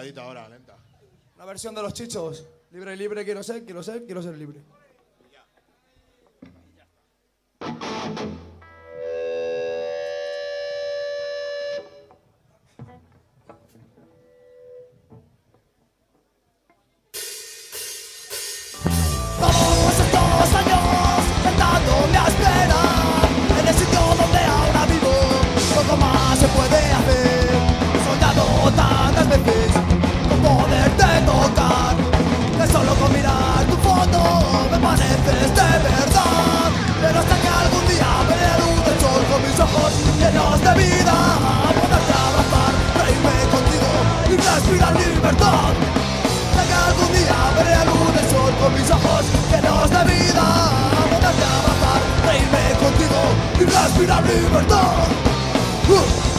bajadita ahora, lenta. Una versión de los chichos. Libre, libre, quiero ser, quiero ser, quiero ser libre. libertad.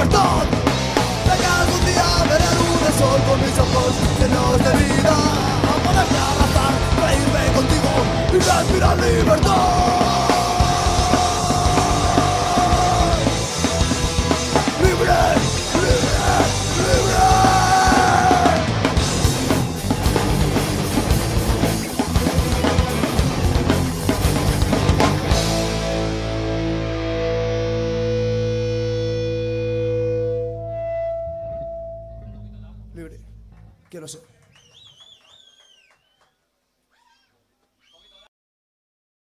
perdón. De que algún día veré un sol con mis ojos llenos de vida. A poderme abrazar, reírme contigo y respirar libertad. quiero ser.